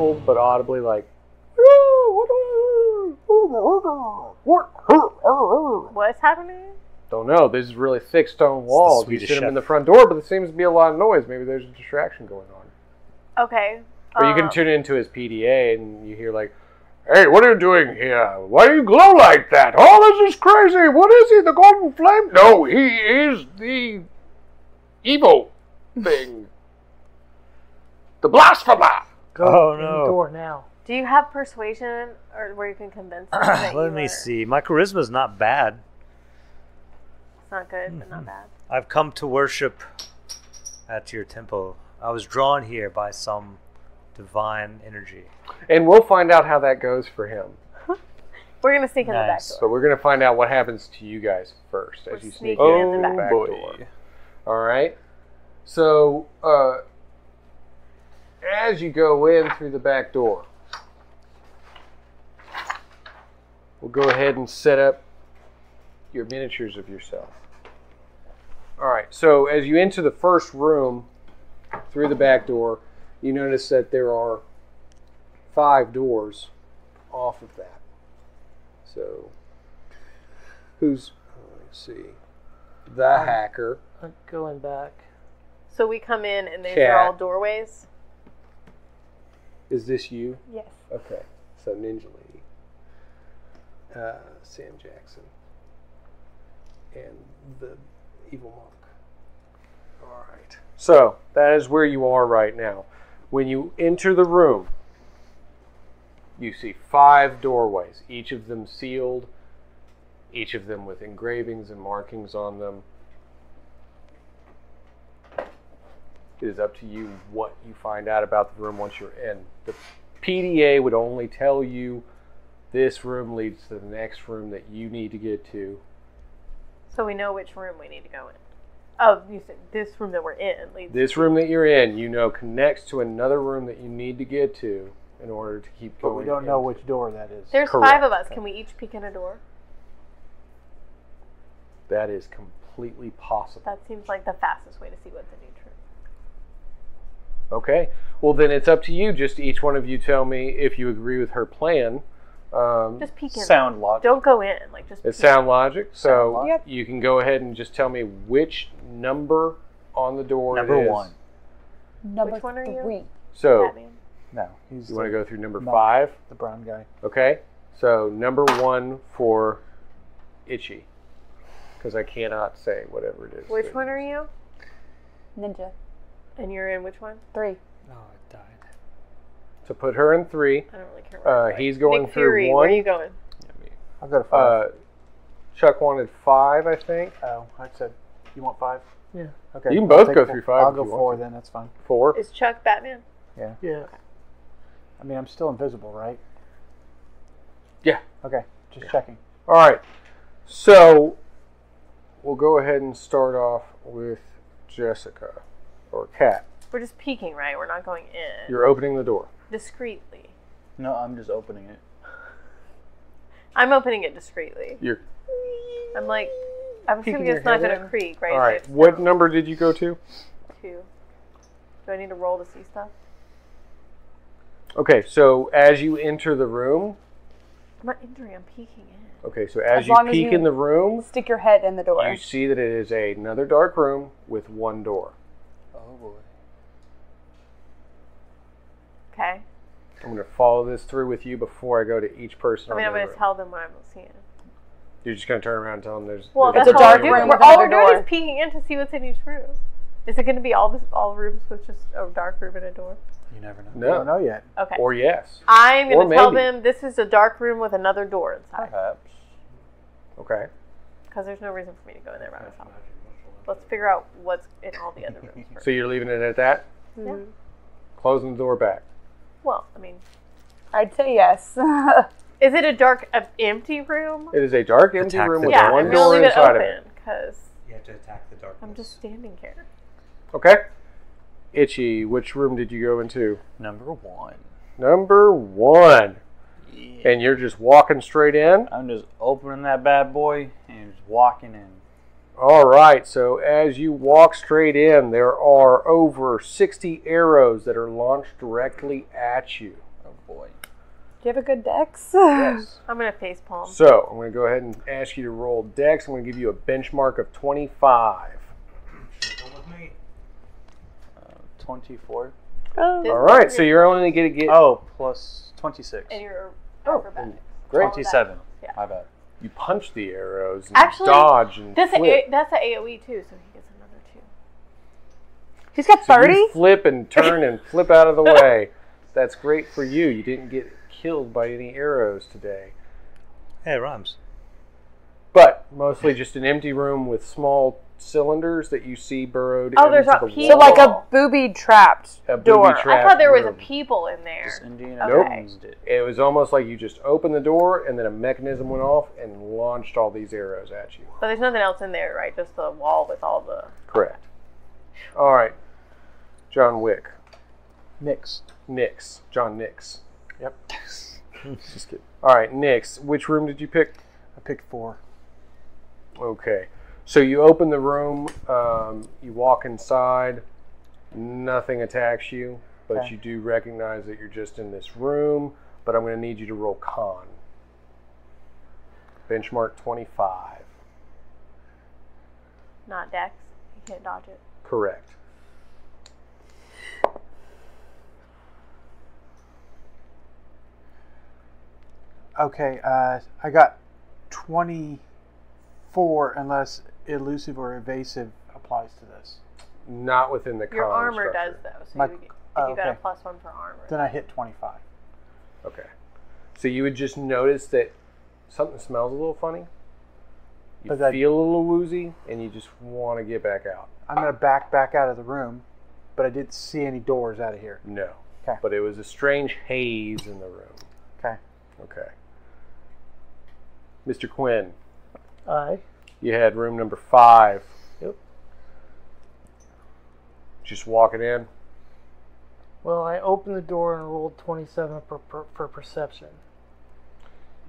of muffled but audibly like. What's happening? Don't know. There's really thick stone walls. You Swedish sit them in the front door, but there seems to be a lot of noise. Maybe there's a distraction going on. Okay. Or you can um, tune into his PDA and you hear like, "Hey, what are you doing here? Why do you glow like that? Oh, this is crazy. What is he? The golden flame? No, he is the evil thing, the blasphemer." Go Oh, in the no. door now. Do you have persuasion, or where you can convince them that Let you me are- see. My charisma is not bad. It's not good, but Mm-hmm. not bad. I've come to worship at your temple. I was drawn here by some divine energy. And we'll find out how that goes for him. We're gonna sneak in the back Nice. door. But we're gonna find out what happens to you guys first We're as you sneak sneaking in in the the back, back. door. All right. So uh, as you go in through the back door, we'll go ahead and set up your miniatures of yourself. All right. So as you enter the first room through the back door, you notice that there are five doors off of that. So who's let's see the hacker I'm going back. So we come in, and these Cat. are all doorways. Is this you? Yes. okay. So ninja lady uh, sam jackson and the evil monk. All right. So that is where you are right now. When you enter the room you see five doorways each of them sealed each of them with engravings and markings on them. It is up to you what you find out about the room once you're in. The PDA would only tell you this room leads to the next room that you need to get to. So we know which room we need to go in. Oh, you said this room that we're in leads. This room that you're in, you know, connects to another room that you need to get to in order to keep But going. we don't know into- which door that is. There's Correct. five of us. Can we each peek in a door? That is completely possible. That seems like the fastest way to see what the new truth. Okay. Well, then it's up to you. Just each one of you tell me if you agree with her plan. Um, Just peek in. Sound logic. Don't go in. Like just. It peek. sound logic. So Sound logic. You can go ahead and just tell me which number on the door Number is. one. Number Which one are you? three. So Batman. No, he's you want to go through number No. five? the brown guy. Okay. So number one for itchy, because I cannot say whatever it is. Which that- one are you? Ninja. And you're in which one? Three. Oh, it died. To put her in three. I don't really care. where Uh, going. he's going Nick through Fury, one. Where are you going? I'll go to five. Uh, Chuck wanted five, I think. oh, I said, you want five? Yeah. Okay. You can both go four- through five I'll go four then. That's fine. Four. Is Chuck Batman? Yeah. Yeah. I mean, I'm still invisible, right? Yeah. Okay. Just checking. All right. So we'll go ahead and start off with Jessica or Kat. We're just peeking, right? We're not going in. You're opening the door. discreetly. No, I'm just opening it. I'm opening it discreetly. You're I'm like, I'm Peeking assuming your it's not head going to in? creak, right? all right. It's What down. number did you go to? Two. Do I need to roll to see stuff? Okay. So as you enter the room, I'm not entering. I'm peeking in. okay. So as, As you long as peek you- in the room, Stick your head in the door. you see that it is another dark room with one door. Oh boy. Okay. I'm going to follow this through with you before I go to each person. I mean, on I'm the going to room. tell them what I'm seeing. You're just going to turn around and tell them there's. Well, there's that's a all dark we're doing. room We're, with all we're doing door. is peeking in to see what's in each room. Is it going to be all this, all rooms with just a dark room and a door? You never know. I no. don't know yet. Okay. Or yes. I'm or going to tell maybe. them this is a dark room with another door inside Perhaps. Okay. because there's no reason for me to go in there by myself. Let's figure out what's in all the other rooms first. So you're leaving it at that? Yeah. Closing the door back. Well, I mean, I'd say yes. is it a dark, uh, empty room? It is a dark, empty Attack room the with yeah, one I'm door going to leave it inside of it. open because You have to attack the darkness. I'm just standing here. Okay. Itchy, which room did you go into? Number one. Number one. And you're just walking straight in? I'm just opening that bad boy and just walking in. All right, so as you walk straight in, there are over 60 arrows that are launched directly at you. Oh boy. Do you have a good dex? Yes. I'm gonna face palm. So I'm going to go ahead and ask you to roll dex. I'm going to give you a benchmark of 25. Come with me. Uh, 24. Oh. All right, so you're only going to get. Oh, plus 26. And your Oh, acrobatics. great. all of that. 27. Yeah. My bad. You punch the arrows and Actually, dodge and That's a, flip. that's a AOE too, so he gets another two. He's got So 30? flip and turn and flip out of the way. That's great for you. You didn't get killed by any arrows today. Hey, it rhymes. But mostly just an empty room with small cylinders that you see burrowed in Oh, there's into a the pea- So, like a booby trapped door. I thought there was a people in there. Just Indian Nope. Jones did. It was almost like you just opened the door and then a mechanism went off and launched all these arrows at you. But there's nothing else in there, right? Just the wall with all the. Correct. All right. John Wick. Nix. Nix. John Nix. Yep. Just kidding. All right, Nix. Which room did you pick? I picked four. Okay. So you open the room, um, you walk inside, nothing attacks you, but Okay. you do recognize that you're just in this room. But I'm going to need you to roll con. Benchmark 25. Not Dex. You can't dodge it. Correct. Okay, uh, I got 24 unless elusive or evasive applies to this. Not within the Your con armor structure. does though, so My- you, would get, oh, if oh, you got a okay. plus one for armor. Then I hit 25. Okay. So you would just notice that something smells a little funny. You But that- feel a little woozy, and you just want to get back out. I'm going to back back out of the room, but I didn't see any doors out of here. No. Okay. But it was a strange haze in the room. Okay. Okay. Mr. Quinn, Aye. You had room number five. Yep. Just walking in. Well, I opened the door and rolled 27 per, per, for perception.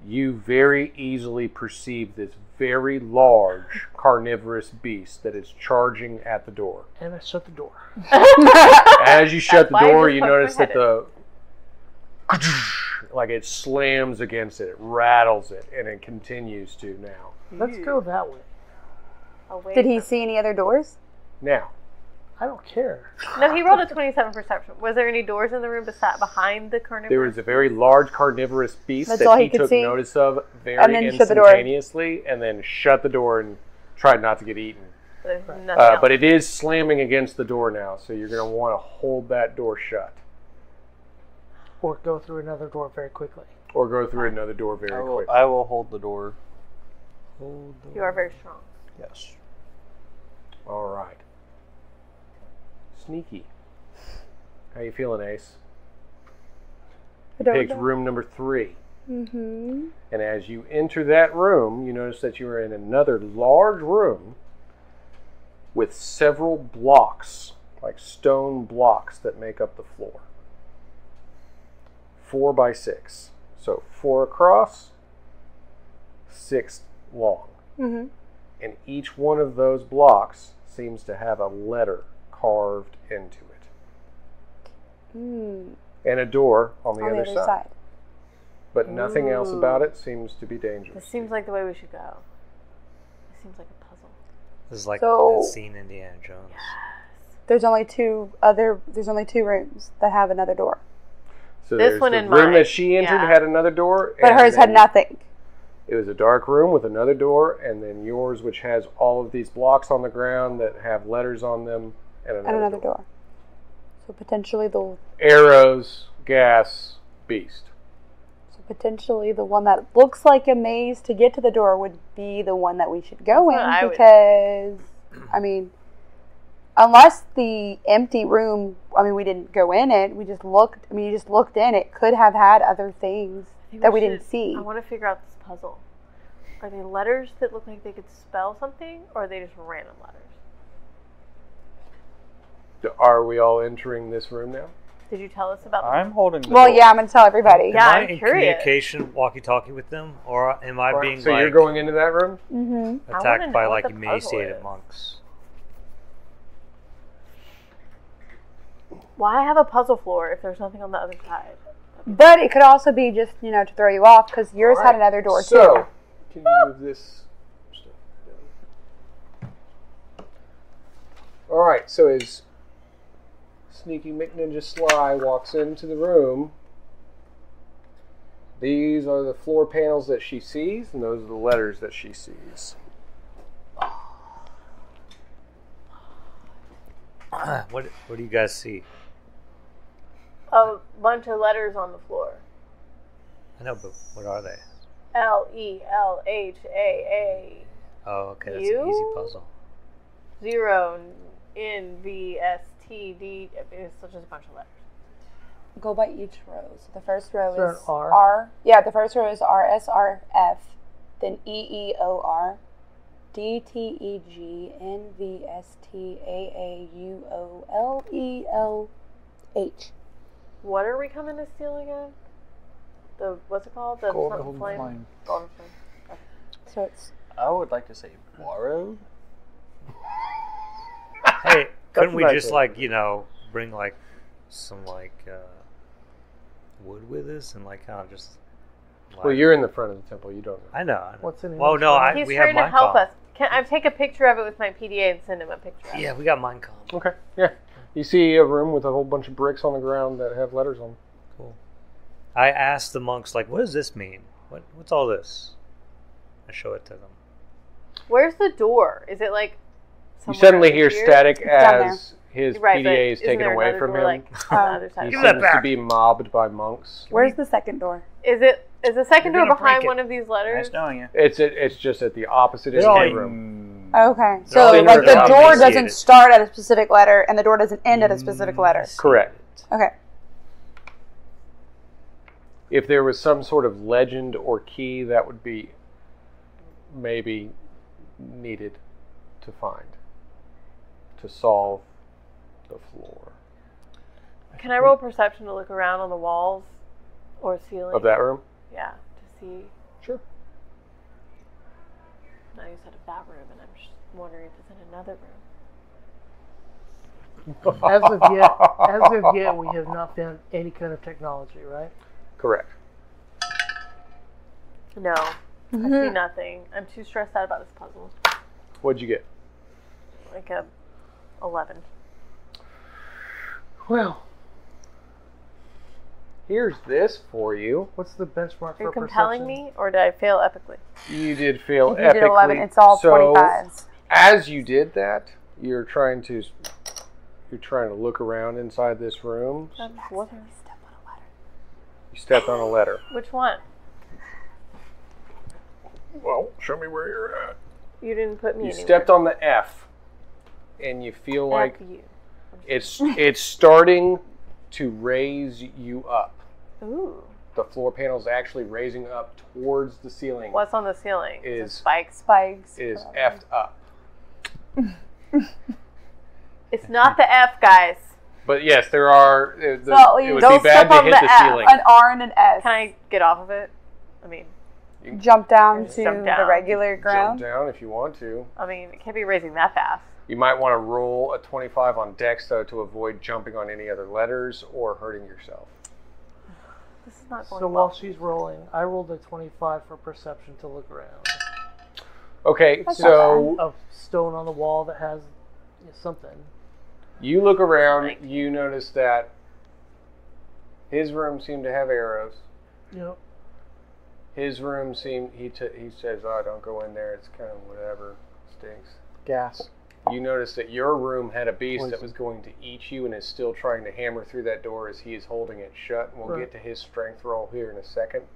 You very easily perceive this very large carnivorous beast that is charging at the door. And I shut the door. As you shut the door, you notice that the like it slams against it, it rattles it, and it continues to now. Let's go that way. Away Did he from- see any other doors? Now, I don't care. No, he rolled a 27 perception. Was there any doors in the room beside behind the carnivorous? there was a very large carnivorous beast That's that all he, he could took see? notice of very And then shut the door. instantaneously, and then shut the door and tried not to get eaten. There's nothing Uh, else. but it is slamming against the door now, so you're going to want to hold that door shut Or go through another door very quickly. or go through another door very I will, quickly. I will hold the door. You are very strong. Yes. All right. Sneaky. How you feeling, Ace? I You don't picked know. room number three. Mm-hmm. And as you enter that room, you notice that you are in another large room with several blocks, like stone blocks that make up the floor. Four by six. So four across, six long. Mm-hmm. And each one of those blocks seems to have a letter carved into it. Mm. And a door on the, On other, the other side. side. But nothing else about it seems to be dangerous. This seems like the way we should go. This seems like a puzzle. This is like So- that scene in Indiana Jones. There's only two other. There's only two rooms that have another door, So This one the and room mine, that she entered yeah. had another door, but and hers had nothing. It was a dark room with another door, and then yours, which has all of these blocks on the ground that have letters on them, and another, and another door. So potentially the Arrows, gas, beast. so potentially the one that looks like a maze to get to the door would be the one that we should go That's what I in would- because I mean unless the empty room I mean we didn't go in it, we just looked I mean you just looked in, it could have had other things I think that we didn't see. I want to figure out this puzzle. Are they letters that look like they could spell something, or are they just random letters? Are we all entering this room now? Did you tell us about? I'm holding. The Well, door. yeah, I'm gonna tell everybody. Yeah, I I'm in curious. communication, walkie-talkie with them, or am I Alright, being so like you're going into that room? Mm-hmm. Attacked by like the emaciated is. monks? Why have a puzzle floor if there's nothing on the other side? But it could also be just you know to throw you off because yours had another door too. so, too. can you move this stuff down? All right. So as Sneaky McNinja Sly walks into the room, these are the floor panels that she sees, and those are the letters that she sees. what What do you guys see? A bunch of letters on the floor. I know, but what are they? L E L H A Oh, okay, that's an easy You? puzzle. A zero N V S T D. It's just a bunch of letters. Go by each row. So the first row Is there is an R? R. Yeah, the first row is R S R F, then E E O R, D T E G N V S T A A U O L E L H. What are we coming to steal again? The what's it called? The Golden something flame. flame. Golden flame. So it's I would like to say borrowed. Hey, couldn't we just think. like you know bring like some like uh, wood with us and like kind of just? Like, Well, you're in the front of the temple. You don't know. I know. I know. What's in Well, here? no, I, He's we have trying to Minecon. help us. Can I take a picture of it with my PDA and send him a picture? Of it? Yeah, we got Minecon. Okay. Yeah. You see a room with a whole bunch of bricks on the ground that have letters on. them. Cool. I asked the monks like, "What does this mean? What What's all this?" I show it to them. Where's the door? Is it like? You suddenly hear here? static down as his Right, PDA is taken away from door, him. Like, oh. on the other side. he seems to be mobbed by monks. where's the second door? Is it? Is the second You're door behind one of these letters? Nice knowing you. It's it, it's just at the opposite end of the room. Okay, so in like the door doesn't start at a specific letter, and the door doesn't end at a specific mm. letter. Correct. Okay. If there was some sort of legend or key, that would be maybe needed to find to solve the floor Can I roll perception to look around on the walls or ceiling? of that room. Yeah, to see. Sure. Now you said of that room, and I'm just wondering if it's in another room. As of yet, as of yet, we have not found any kind of technology, right? Correct. No, I see mm-hmm. nothing. I'm too stressed out about this puzzle. What'd you get? Like a eleven. Well, here's this for you. What's the benchmark Are you for compelling perception? me, or did I fail epically? You did fail you did 11, it's all so 25s. as you did that, you're trying to you're trying to look around inside this room. Um, what- You stepped on a letter. Which one? Well, show me where you're at. You didn't put me You anywhere. stepped on the F, and you feel F like you. it's it's starting to raise you up. Ooh. The floor panel is actually raising up towards the ceiling. What's on the ceiling? Is it Is- spikes? Spikes. is whatever. effed up? It's not the F, guys. But yes, there are. uh, The, So it would don't be bad step to on hit the the, F, ceiling. An R and an S. Can I get off of it? I mean, jump down to jump the down. regular Jump ground? down if you want to. I mean, it can't be raising that fast. You might want to roll a 25 on Dex though to avoid jumping on any other letters or hurting yourself. This is not going So well. while she's rolling, I rolled a 25 for perception to look around. Okay, That's so A stone on the wall that has you know, something. you look around. Like- You notice that his room seemed to have arrows. You know, His room seemed. He t- he says, "Oh, don't go in there. It's kind of whatever. Stinks." Gas. You notice that your room had a beast that was going to eat you and is still trying to hammer through that door as he is holding it shut. And we'll Right. get to his strength roll here in a second.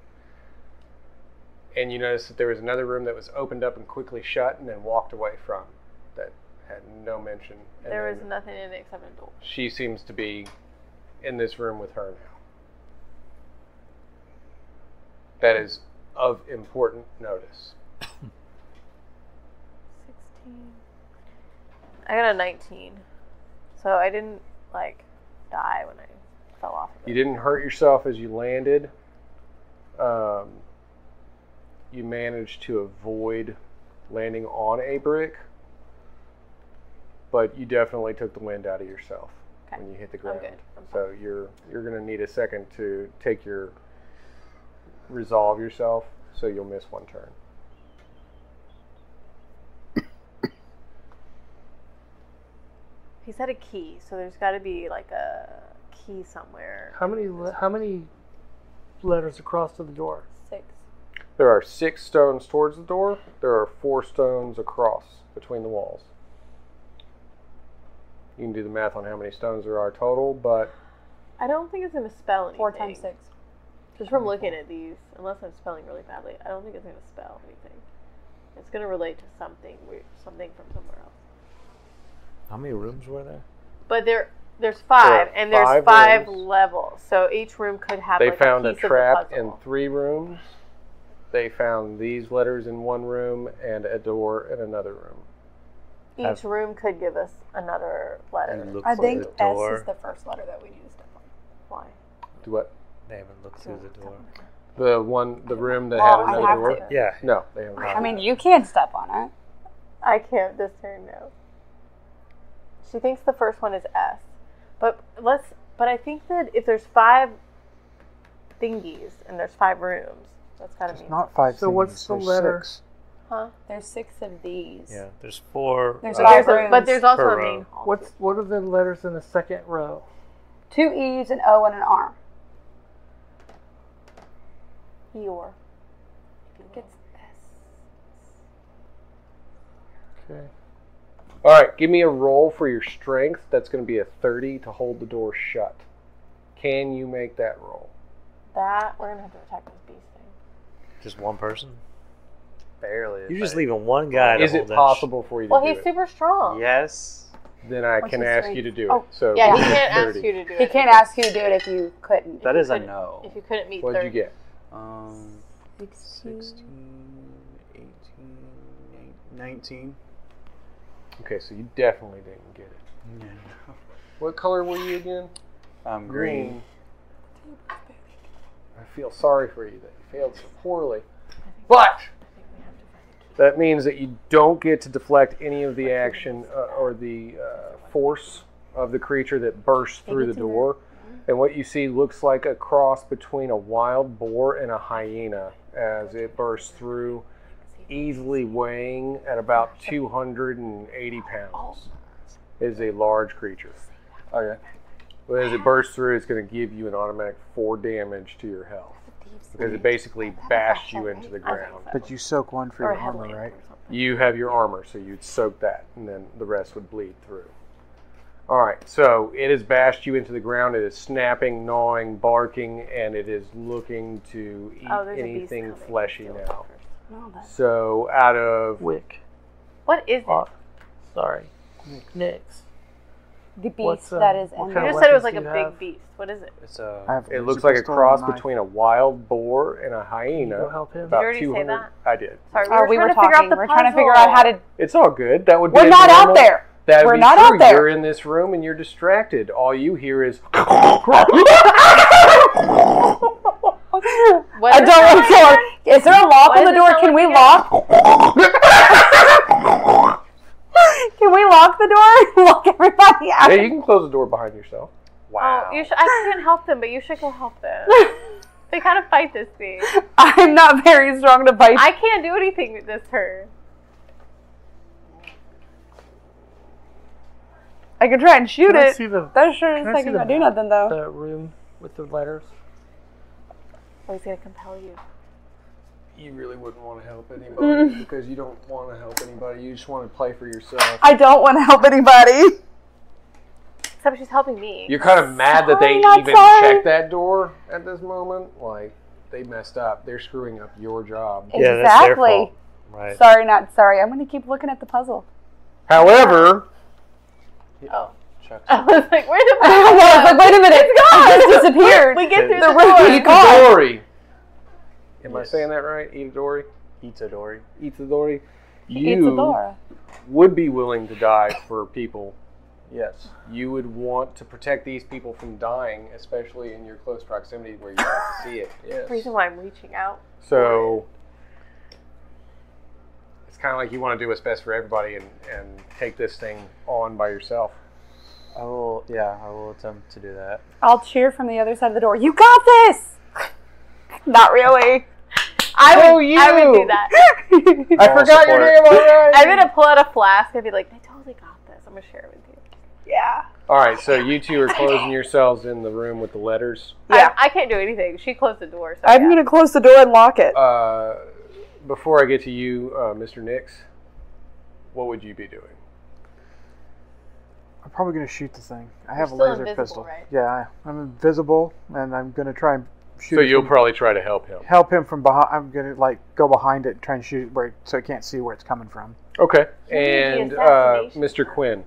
And you notice that there was another room that was opened up and quickly shut and then walked away from that had no mention. And There is then nothing in it except a door. She seems to be in this room with her now. That is of important notice. 16. I got a 19. So I didn't, like, die when I fell off. You didn't hurt yourself as you landed. Um, you managed to avoid landing on a brick, but you definitely took the wind out of yourself Okay. when you hit the I'm ground. good. I'm So you're you're gonna need a second to take your resolve yourself, so you'll miss one turn. He said a key, so there's got to be like a key somewhere. How many le- how many letters across to the door? Six. There are six stones towards the door. There are four stones across between the walls. You can do the math on how many stones there are total, but I don't think it's going to spell anything. Four times six. Just from looking at these, unless I'm spelling really badly, I don't think it's going to spell anything. It's going to relate to something something from somewhere else. How many rooms were there? But there, there's five, are and there's five five, rooms. levels. So each room could have. they like, found a, a piece trap of the in puzzle. three rooms. They found these letters in one room and a door in another room. Each have- room could give us another letter. And look I for think the S door. is the first letter that we need to step on. Why? Do what? They haven't looked through the door. The one, the room that Well, had I'd another have door. to. Yeah. No, they haven't. I mean, you can't step on it. I can't this turn no. She thinks the first one is S, but let's. But I think that if there's five thingies and there's five rooms, that's gotta It's mean. not five. So what's the there's letter? Six. Huh? There's six of these. Yeah. There's four. There's uh, But there's, a, but there's also per a main row. hall. What's what are the letters in the second row? Two E's, an O, and an R. too. Eeyore. Gets S. Okay. All right, give me a roll for your strength. That's going to be a 30 to hold the door shut. Can you make that roll? That we're gonna have to attack this beast thing. Just one person. Barely. You're just leaving one guy. to Is it hold that sh- possible for you to Well, do he's it? super strong. Yes. Then I What's can his ask you to do Oh, it. So Yeah, he give me can't 30. ask you to do it. He can't ask you to do it if you couldn't. That is a couldn't- no. If you couldn't meet What did 30. you get? Um, 16. 16, 18, 19. Okay, so you definitely didn't get it. Yeah. What color were you again? Um, green. I feel sorry for you that you failed so poorly. But that means that you don't get to deflect any of the action uh, or the uh, force of the creature that bursts through the door. And what you see looks like a cross between a wild boar and a hyena as it bursts through, easily weighing at about 280 pounds. Is a large creature. Oh, okay. But as it bursts through, it's going to give you an automatic four damage to your health because it basically bashed you into the ground. But you soak one for your a armor, right? You have your armor, so you'd soak that, and then the rest would bleed through. All right, so it has bashed you into the ground. It is snapping, gnawing, barking, and it is looking to oh, eat Oh, there's a beast anything fleshy Deal with now. It first. So out of Wick. What is it? Oh, sorry. Nix. the beast What's, um, that is what in kind You just said it was like a big have? beast. What is it? It's a. I have it looks like a cross between a wild boar and a hyena. go help him? About already say that? I did. Sorry, Oh, we trying, were, to talking. The we're trying to figure out how puzzle. to. It's all good. That would be We're a not out there. That would We're be not true. out there. You're in this room and you're distracted. All you hear is. What I is don't it? want to tell her. Is there a lock Why on the door? Can we like lock? Can we lock the door? lock everybody out. yeah, you can close the door behind yourself. Wow. Oh, you should, I can't help them, but you should go help them. they kind of fight this thing. I'm not very strong to bite. I can't do anything with this turn. I can try and shoot Can I it. see the, That sure is Can I like see not the do nothing though. the room with the letters? Oh, he's gonna compel you. You really wouldn't want to help anybody because you don't want to help anybody. You just want to play for yourself. I don't want to help anybody. Except she's helping me. You're kind of mad that they even sorry. checked that door at this moment. Like, they messed up. They're screwing up your job. Yeah, that's their Exactly. fault. Right. Sorry, not sorry. I'm gonna keep looking at the puzzle. However, Oh. Chuck. I was like, where did I was like, wait a minute, It's gone. it just disappeared. We get through The the, room door. is gone. Itadori. Am I Yes. saying that right? Itadori? Itadori. Itadori? It's You Adora. would be willing to die for people Yes. you would want to protect these people from dying, especially in your close proximity where you have to see it. Yes. The reason why I'm reaching out. So it's kind of like you want to do what's best for everybody and, and take this thing on by yourself. I will. Yeah, I will attempt to do that. I'll cheer from the other side of the door. You got this. Not really. I would, Oh, I would you! do that. I Moral forgot your support. name already. I'm gonna pull out a flask and be like, "I totally got this. I'm gonna share it with you." yeah. All right, so you two are closing yourselves in the room with the letters. Yeah. I, I can't do anything. She closed the door. So I'm yeah. gonna close the door and lock it. Uh, before I get to you, uh, Mr. Nix, what would you be doing? I'm probably gonna shoot the thing. I have a laser pistol. right? Yeah, I, I'm invisible, and I'm gonna try and shoot. So you'll from- probably try to help him. help him from behind. I'm gonna like go behind it, and try and shoot it where so it can't see where it's coming from. Okay. And uh. Mr. Quinn,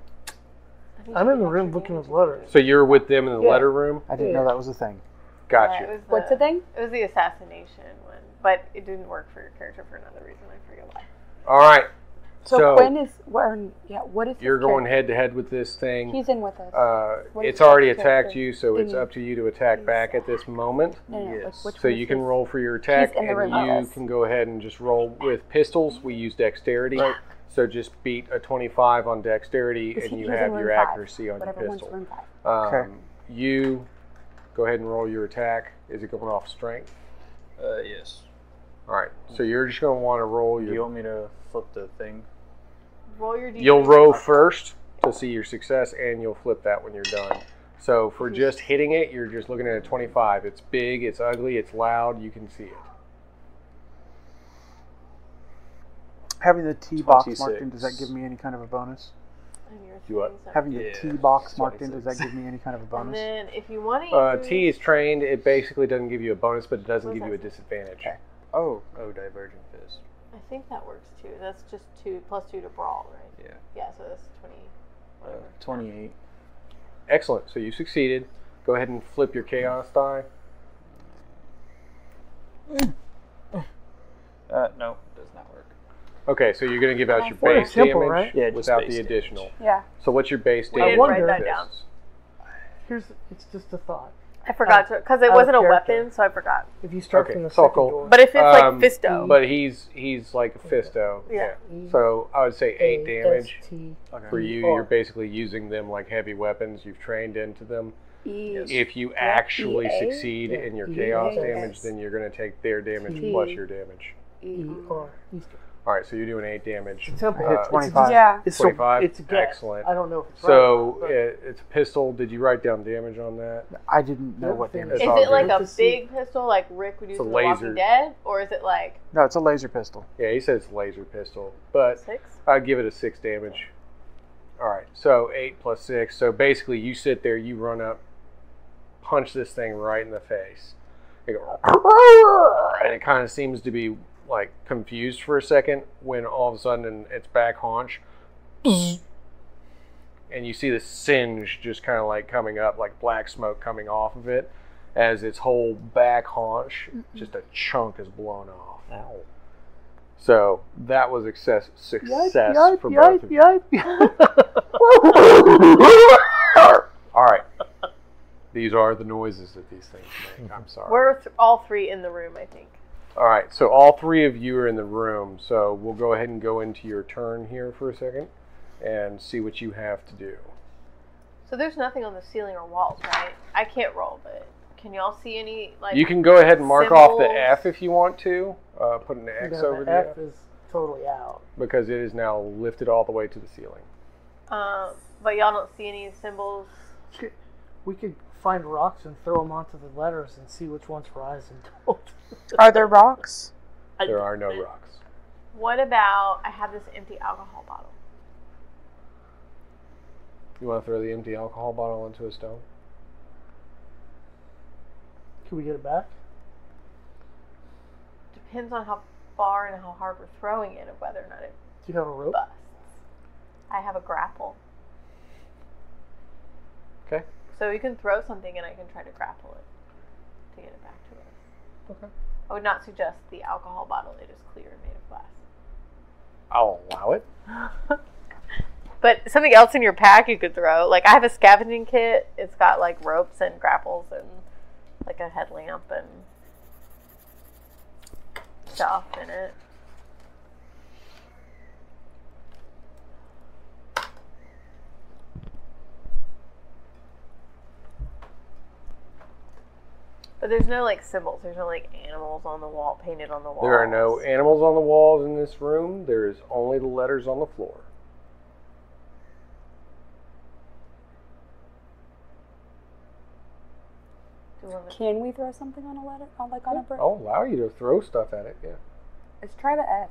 I'm in the room looking at letters. so you're with them in the Yeah. letter room. I didn't Yeah. know that was a thing. Got Yeah, you. it was What's the, the thing? It was the assassination one, but it didn't work for your character for another reason. I forget why. All right. So, So- Quinn is where? Yeah. What is? You're going head to head with this thing. He's in with us. Uh, it's already attacked you, so it's up to you to attack back at this moment. no, no, no. yes. Like, which So you can roll for your attack, and you can go ahead and just roll with pistols. We use dexterity, so just beat a 25 on dexterity, and he- you have room your five. accuracy on your pistol. room five. Um, Okay. You go ahead and roll your attack. Is it going off strength? Uh, yes. All right. So you're just going to want to roll Do you want me to flip the thing? Roll your. You'll D20. roll first to see your success, and you'll flip that when you're done. So for just hitting it, you're just looking at a 25. It's big, it's ugly, it's loud. You can see it. Having the T box marked in, does that give me any kind of a bonus? And your You what? things are- Having the Yeah, T box marked in, does that give me any kind of a And bonus? then if you want to. Uh, T is trained. It basically doesn't give you a bonus, but it doesn't What give you a that disadvantage. Oh, oh, divergent fist. I think that works too. That's just two plus two to brawl, right? Yeah. Yeah. So that's twenty. Uh, Twenty-eight. Excellent. So you succeeded. Go ahead and flip your chaos die. Uh, no, does not work. Okay, so you're going to give out your base example, damage right? Yeah, just without base the damage. additional. Yeah. So what's your base We damage? didn't wonder- write that down. Here's it's just a thought. I forgot to because it wasn't a character. weapon, so I forgot. If you start Okay, from the it's second cool. door, But if it's Um, like Fisto, But he's he's like a Fisto. Yeah. So I would say eight damage. Okay. For you, Or- you're basically using them like heavy weapons. You've trained into them. E. If you actually EA? succeed Yeah, in your EA. chaos Yes. damage, then you're going to take their damage T. plus your damage. E-R. Easter. All right, so you're doing eight damage. Simple. Uh, It's- 25. Yeah. It's, 25? It's a guess. Excellent. I don't know if it's So right. it, it's a pistol. Did you write down damage on that? I didn't know what damage. It's is all it like good. a big pistol, like Rick would use It's in The Walking laser. Dead, or is it like No, it's a laser pistol. Yeah, he says laser pistol, but six? I'd give it a six damage. All right, so eight plus six. So basically, you sit there, you run up, punch this thing right in the face. You go, and it kind of seems to be like confused for a second when all of a sudden its back haunch, and you see the singe just kind of like coming up, like black smoke coming off of it, as its whole back haunch, just a chunk is blown off. Ow. So that was success, success Yipe, for yipe, both of you. yipe, All right. These are the noises that these things make. I'm sorry. We're th- all three in the room, I think. All right. So all three of you are in the room. So we'll go ahead and go into your turn here for a second and see what you have to do. So there's nothing on the ceiling or walls, right? I can't roll, but can y'all see any like? You can go ahead and mark off the? F if you want to. Uh, put an X No, over the the F F is totally out. because it is now lifted all the way to the ceiling. Um, but y'all don't see any symbols. We could find rocks and throw them onto the letters and see which ones rise and don't. Are there rocks? There are no rocks. What about I have this empty alcohol bottle? You want to throw the empty alcohol bottle into a stone? Can we get it back? Depends on how far and how hard we're throwing it, and whether or not it Do you have a rope? busts. I have a grapple, Okay. So you can throw something, and I can try to grapple it to get it back to us. Okay. I would not suggest the alcohol bottle. It is clear and made of glass. I'll allow it. But But something else in your pack you could throw. Like I have a scavenging kit. It's got like ropes and grapples and like a headlamp and stuff in it. But there's no like symbols. There's no like animals on the wall painted on the wall. There are no animals on the walls in this room. There is only the letters on the floor. Do you wanna- Can we throw something on a letter? On like on a brick? I'll allow you to throw stuff at it. Yeah. Let's try the S.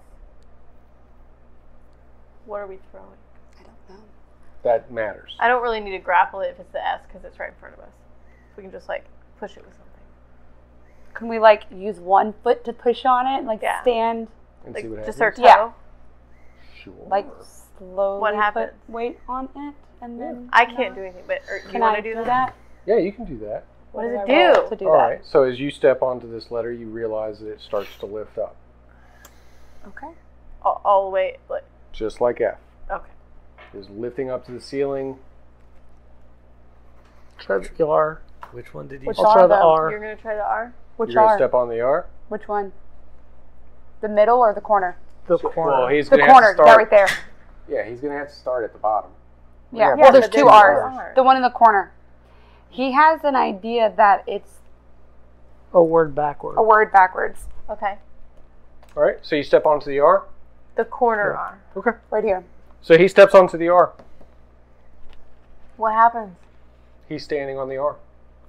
What are we throwing? I don't know. That matters. I don't really need to grapple it if it's the S because it's right in front of us. We can just like push it with something. Can we like use one foot to push on it? and, Like Yeah. stand, And Like see what just happens. our toe. Yeah. Sure. like slowly What put happens? weight on it, and then I can't do anything, but or, you Can want I to do do that? that? Yeah, you can do that. What does it I roll do? To do All that. right. So as you step onto this letter, you realize that it starts to lift up, Okay. All, all the way. Like, just like F. okay. Is lifting up to the ceiling. Try the R. Which one did you? Which I'll try the though? R. You're gonna try the R. Which You're gonna R? step on the R. Which one? The middle or the corner? The corner. Well, he's The gonna corner. have to That start. right there. Yeah, he's gonna have to start at the bottom. Yeah. Yeah, well, there's but two there's R's. two The one in the corner. He has an idea that it's a word backward. a word backwards. Okay. All right. So you step onto the R. The corner R. Okay. Right here. So he steps onto the R. What happens? He's standing on the R.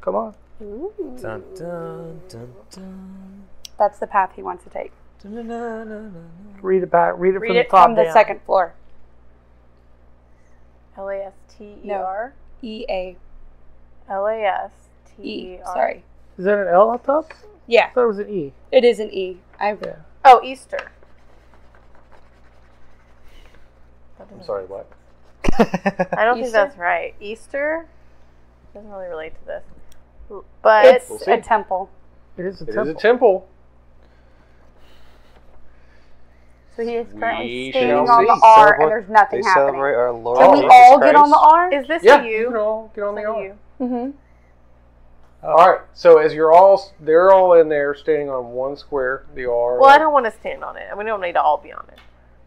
Come on. Dun, dun, dun, dun. That's the path he wants to take. Dun, dun, dun, dun, dun, dun. Read it back. Read it Read from it the top From the down. second floor. L A S T E R. E A L A S T E. E R. Sorry. Is that an L up top? I Yeah, thought it was an E. it is an E. I Yeah. Oh, Easter. That I'm doesn't- sorry. What? I don't think Easter? that's right. Easter doesn't really relate to this, but it's We'll a temple. It is a It is temple. a temple. so he is currently We Standing on see. the R, Celebrate- and there's nothing They happening. celebrate our Lord. Can we Jesus all get on the R? Is this Yeah, a you you? can all get on the Like a R. you. Mm-hmm. All right. So as you're all, they're all in there, standing on one square. The R. Well, I don't want to stand on it. And we don't need to all be on it.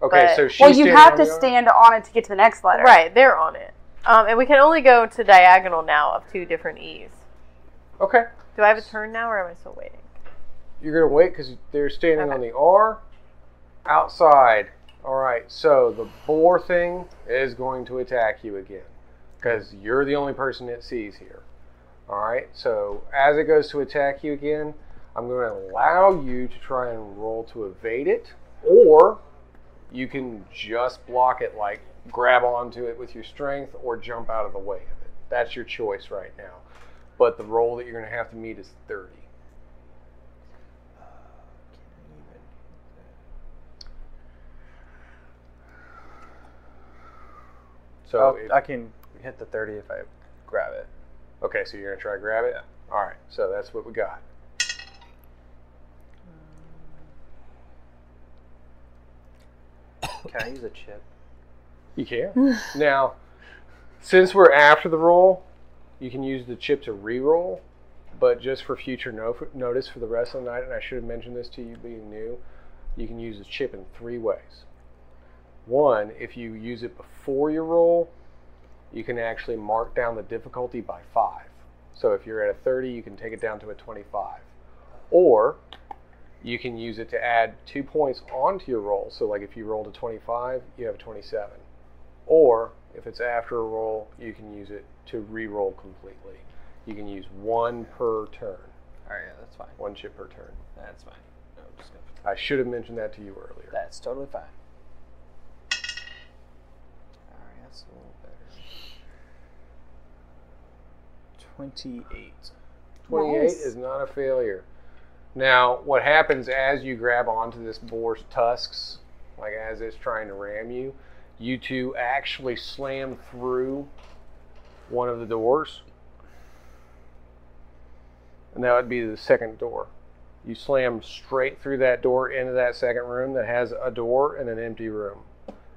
Okay, but- so she's Well, you standing have on to R? stand on it to get to the next letter. Right, they're on it. Um, and we can only go to diagonal now of two different E's. Okay. Do I have a turn now, or am I still waiting? You're gonna wait because they're standing Okay. on the R outside. All right. So the boar thing is going to attack you again because you're the only person it sees here. All right. So as it goes to attack you again, I'm going to allow you to try and roll to evade it, or you can just block it, like grab onto it with your strength, or jump out of the way of it. That's your choice right now. But the roll that you're going to have to meet is 30. So, if- I can hit the 30 if I grab it. okay, so you're gonna try to grab it. All right, so that's what we got. Can I use a chip? You can now, since we're after the roll, you can use the chip to re-roll, but just for future no- notice for the rest of the night. And I should have mentioned this to you being new. You can use the chip in three ways. One, if you use it before your roll, you can actually mark down the difficulty by five. So if you're at a 30, you can take it down to a 25. Or you can use it to add two points onto your roll. So, like if you rolled a 25, you have a 27. Or if it's after a roll, you can use it to re-roll completely. You can use one per turn, Alright, yeah, that's fine. one chip per turn. That's fine. No, I'm just gonna, I should have mentioned that to you earlier. that's totally fine. Alright, that's a little better. 28. 28 Nice. is not a failure. Now, what happens as you grab onto this boar's tusks, like as it's trying to ram you, you two actually slam through one of the doors. And that would be the second door. You slam straight through that door into that second room that has a door and an empty room.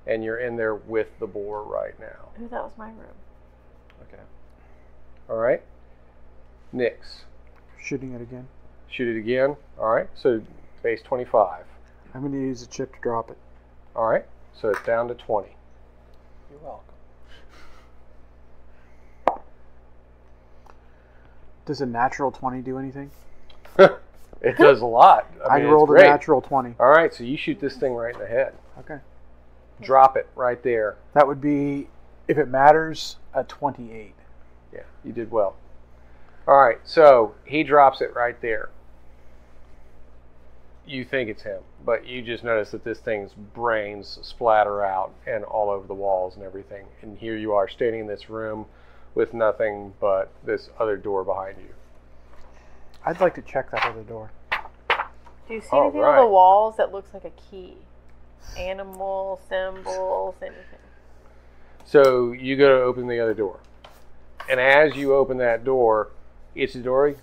and you're in there with the boar right now. Ooh, that was my room. Okay. All right. Nix, Shooting it again. shoot it again. All right. So base 25. I'm going to use a chip to drop it. All right. So it's down to 20. You're welcome. Does a natural 20 do anything? it does a lot. I, I, mean, it's rolled a great. natural 20. All right. So you shoot this thing right in the head. Okay. Drop it right there. That would be, if it matters, a 28. Yeah, you did well. All right, so he drops it right there. You think it's him, but you just notice that this thing's brains splatter out and all over the walls and everything. And here you are standing in this room with nothing but this other door behind you. I'd like to check that other door. Do you see All anything on the walls that looks like a key? Animal, symbols, anything. So you go to open the other door. And as you open that door, Itadori,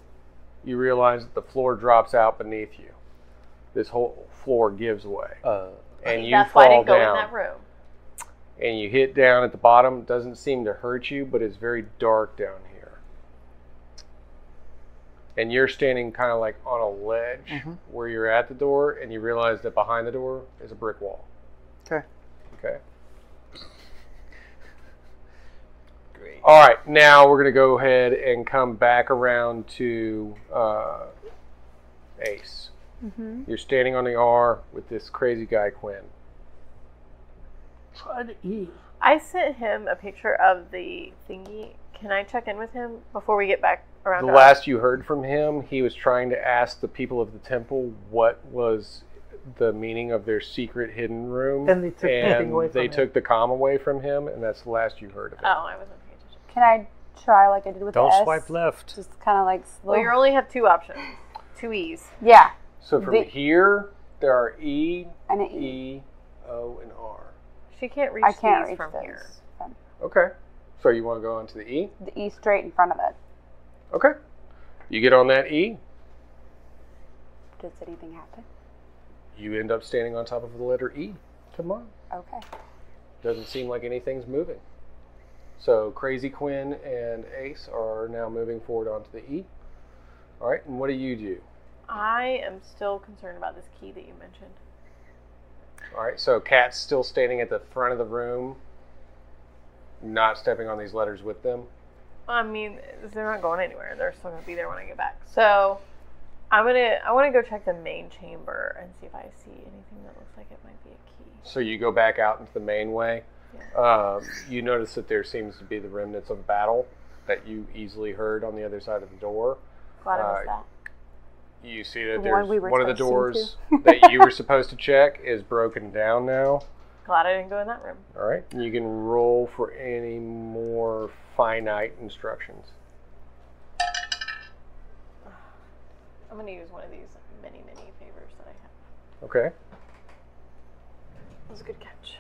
you realize that the floor drops out beneath you. This whole floor gives away. Uh, And you That's fall why I didn't go in that room. And you hit down at the bottom. Doesn't seem to hurt you, but it's very dark down here. And you're standing kind of like on a ledge Mhm. where you're at the door, and you realize that behind the door is a brick wall. Okay. Okay. great. All right. Now we're gonna go ahead and come back around to uh, Ace. Mm-hmm. You're standing on the R with this crazy guy Quinn. Try to eat. I sent him a picture of the thingy. Can I check in with him before we get back around? The last you heard from him, he was trying to ask the people of the temple what was the meaning of their secret hidden room. And they took the thing and away from they him. took the comm away from him, and that's the last you heard of him. Oh, I wasn't paying attention. Can I try like I did with Don't the S? swipe left. Just kind of like slow. Well, you only have two options, two E's. yeah, So from The- here, there are E, and an E. E, O, and R. She can't reach I can't these reach from those. here. From Okay. So you want to go on to the E? the E straight in front of it. Okay. You get on that E, Does anything happen? you end up standing on top of the letter E. Come on. Okay. Doesn't seem like anything's moving. So Crazy Quinn and Ace are now moving forward onto the E. All right, and what do you do? I am still concerned about this key that you mentioned. All right, so Kat's still standing at the front of the room, not stepping on these letters with them. I mean, they're not going anywhere. They're still gonna be there when I get back. So, I'm gonna. I want to go check the main chamber and see if I see anything that looks like it might be a key. So you go back out into the main way. Um, you notice that there seems to be the remnants of a battle that you easily heard on the other side of the door. Glad I missed Uh, that. You see that The there's one we one of the doors that you were supposed to check is broken down now. Glad I didn't go in that room. All right, you can roll for any more finite instructions. I'm gonna use one of these many, many favors that I have. Okay. That was a good catch.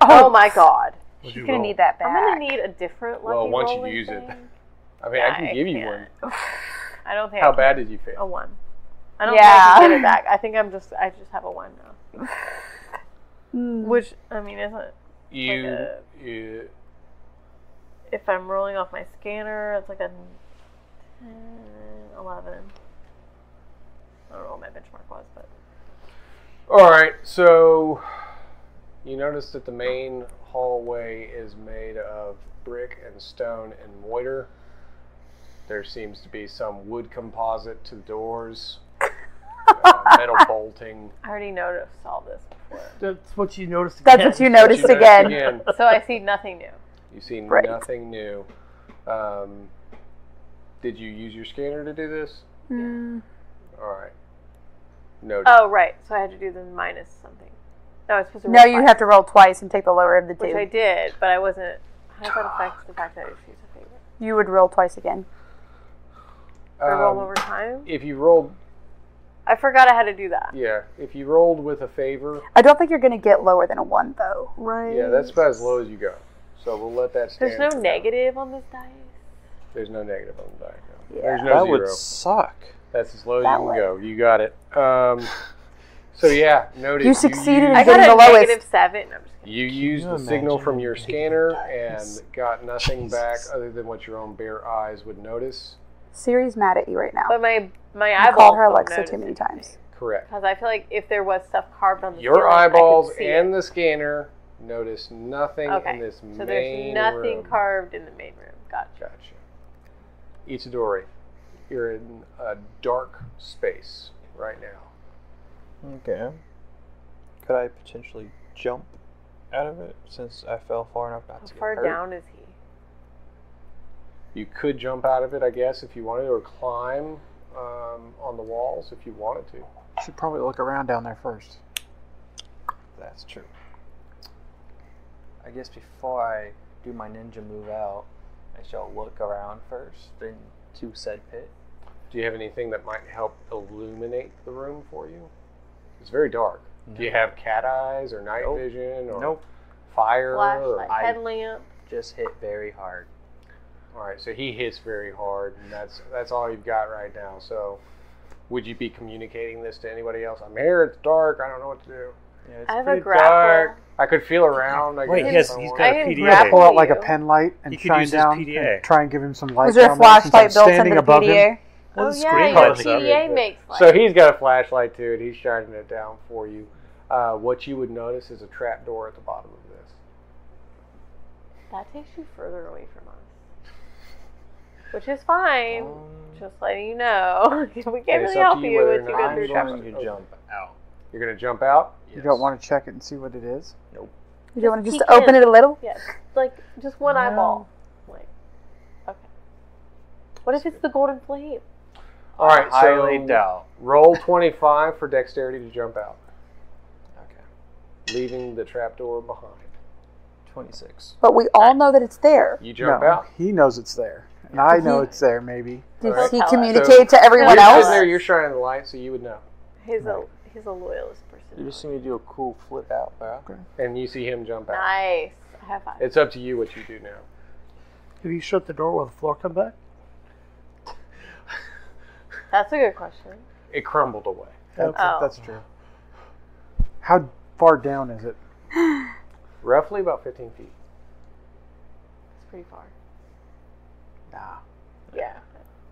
Oh, Oh, my god. What'd She's gonna need that back. I'm gonna need a different lucky Well, once you rolling use it. Thing. I mean, Yeah, I can give you one. I don't think. How I bad can. did you A one. I don't Yeah. think I can get it back. I think I'm just. I just have a one now. Mm. Which I mean isn't. You, a- you If I'm rolling off my scanner, it's like a 10, 11. I don't know what my benchmark was, but All right, so you notice that the main hallway is made of brick and stone and mortar. There seems to be some wood composite to the doors, uh, metal bolting. I already noticed all this before. That's what you noticed. That's again. what you noticed You again. again. So I see nothing new. You see Right. nothing new. Um, did you use your scanner to do this? Mm. All right. Noted. Oh, right. So I had to do the minus something. No, I was supposed to No, you five, have to roll twice and take the lower of the two. Which two. I did, but I wasn't. How does that affect the fact that I just used a favorite? You would roll twice again. Do I roll Um, over time? If you rolled, I forgot I had to do that. yeah, if you rolled with a favor, I don't think you're gonna get lower than a one though. Right. yeah, that's about as low as you go. So we'll let that stand. There's no for now. negative on this dice. There's no negative on the die. No. Yeah. There's no that zero. would suck. That's as low as That you can would. go. You got it. Um, So yeah, noted. You succeeded in I got getting a the lowest. negative seven. I'm just kidding. You used you the signal imagine from your taking scanner and got nothing back other than what your own bare eyes would notice. Siri's mad at you right now. But my my You eyeballs. called her Alexa too many times. Correct. Because I feel like if there was stuff carved on the Your ceiling, I could eyeballs see and it. the scanner notice nothing okay. in this so main there's nothing room. carved in the main room. Gotcha. Gotcha. Itadori, you're in a dark space right now. Okay. Could I potentially jump out of it since I fell far enough not How to get far down is he? You could jump out of it, I guess, if you wanted, to or climb um, on the walls if you wanted to. Should probably look around down there first. That's true. I guess before I do my ninja move out, I shall look around first into said pit. Do you have anything that might help illuminate the room for you? It's very dark. Do you have cat eyes or night Nope. vision or Nope. fire? Flashlight, Or... I- headlamp. Just hit very hard. All right, so he hits very hard, and that's that's all you've got right now. So, would you be communicating this to anybody else? I'm here. It's dark. I don't know what to do. Yeah, it's I have a pretty grapple. Dark. I could feel around. I Wait, guess, he has- if I he's wanted. got a I can PDA. grapple Pull out like a pen light and He shine down PDA. and try and give him some light. Was there a down there since I'm flashlight built into the above him. PDA? Oh the yeah, screen your. PDA makes light. So he's got a flashlight too, and he's shining it down for you. Uh, what you would notice is a trap door at the bottom of this. that takes you further away from us, which is fine. Um, Just letting you know, we can't it's really up to help you you whether once or you not go I'm you going to jump out. You're gonna jump out. You don't want to check it and see what it is. Nope. You don't want to just open in. it a little? Yeah, like just one No. eyeball. Like, okay. What if it's the golden flame? All right, I highly doubt. roll twenty-five for dexterity to jump out, Okay. leaving the trap door behind. 26. But we all know that it's there. You jump no, out. he knows it's there, and I know he- it's there. Maybe. Did Alright. he Tell us. communicate to everyone you're else? sitting there. You're shining the light, so you would know. He's a he's a loyalist person. You just see me do a cool flip out, bro. And you see him jump out. Nice. High five. It's up to you what you do now. If you shut the door, will the floor come back? That's a good question. It crumbled away. That's, Oh. that's true. How far down is it? Roughly about 15 feet. It's pretty far. Nah, Yeah.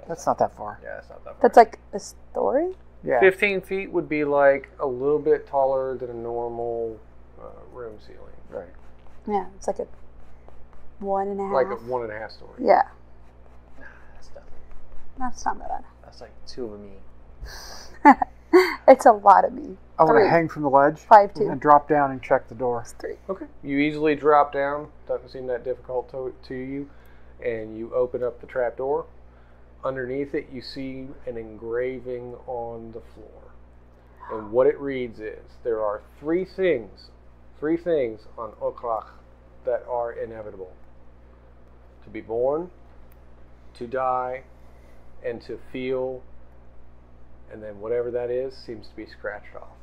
that's not that far. Yeah, it's not that far. That's like a story? Yeah. 15 feet would be like a little bit taller than a normal uh, room ceiling. Right. Yeah, it's like a one and a half. Like a one and a half story. yeah, Nah, That's, not, that's not bad. that's like two of me. it's a lot of me. I want Three. to hang from the ledge Five two. and drop down and check the door. Three. Okay. You easily drop down. Doesn't seem that difficult to, to you. And you open up the trap door. Underneath it, you see an engraving on the floor. And what it reads is there are three things, three things on Okrak that are inevitable to be born, to die, and to feel. And then whatever that is seems to be scratched off.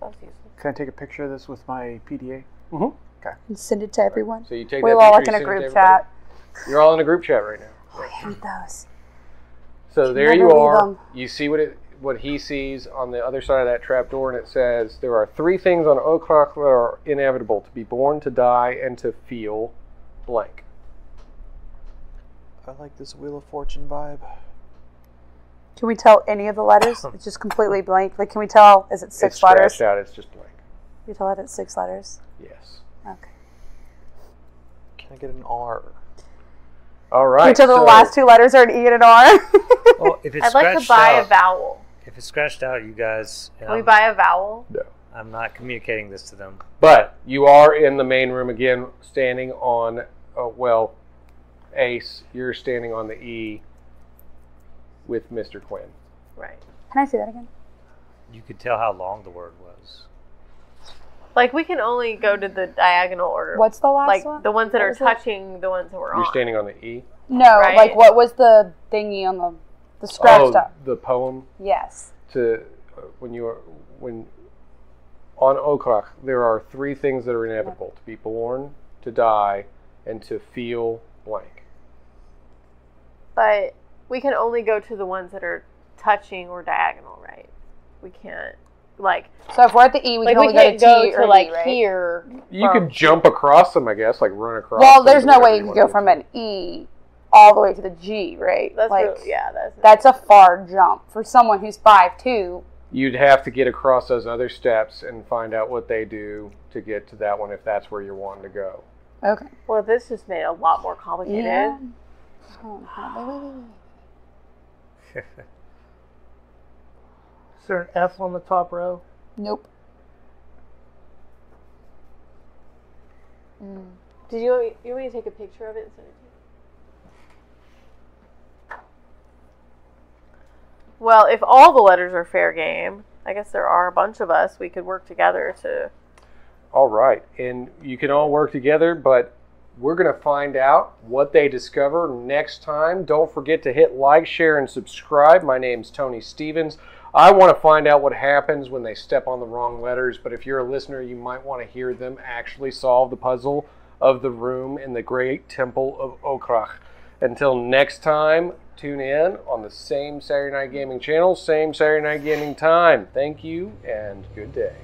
That useless. Can I take a picture of this with my PDA? Mm-hmm. And send it to everyone. So you take We're that all like in a send it to group chat. You're all in a group chat right now. Oh, I hate those. So Can there you are. them. You see what it what he sees on the other side of that trap door, and it says there are three things on Okrak that are inevitable: to be born, to die, and to feel blank. I like this Wheel of Fortune vibe. Can we tell any of the letters? It's just completely blank. Like, can we tell? Is it six it's letters? scratched out. It's just blank. You tell that it's six letters? Yes. Okay. Can I get an R? All right. Can right. the so last two letters are an E and an R? Well, if it's I'd like to buy out, a vowel. if it's scratched out, you guys, you Can we buy a vowel? No. I'm not communicating this to them. But you are in the main room again, standing on. Uh, well, Ace, you're standing on the E with Mr. Quinn. Right. Can I say that again? You could tell how long the word was. Like we can only go to the diagonal order. What's the last like one? the ones that What are was it? touching the ones that we're You're on. standing on the E. No, Right. like what was the thingy on the the scratched oh, up? the poem Yes. to uh, when you are when on Okrak, there are three things that are inevitable: to be born, to die, and to feel blank. But we can only go to the ones that are touching or diagonal, right? We can't. Like So if we're at the E, we like can we only can't go go to T to or like E, right? here. You from- could jump across them, I guess, like run across. Well, there's no way you can go from an E all the way to the G, right? That's like real, yeah. That's that's a far jump for someone who's five two. You'd have to get across those other steps and find out what they do to get to that one if that's where you're wanting to go. Okay. well. This just made it a lot more complicated. Yeah. Oh, Hold on, wait, wait, wait, wait. Is there an F on the top row? Nope. Mm. Did you want me, you want me to take a picture of it and send it to you? Well, if all the letters are fair game, I guess there are a bunch of us. We could work together to. All right, and you can all work together, but we're going to find out what they discover next time. Don't forget to hit like, share, and subscribe. My name's Tony Stevens. I want to find out what happens when they step on the wrong letters, but if you're a listener, you might want to hear them actually solve the puzzle of the room in the great temple of Okrach. Until next time, tune in on the same Saturday Night Gaming channel, same Saturday Night Gaming time. Thank you, and good day.